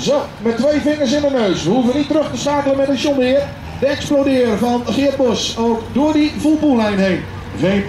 Zo, met twee vingers in de neus. We hoeven niet terug te schakelen met een John De explodeer van Geert Bos ook door die voetballijn heen. Veen.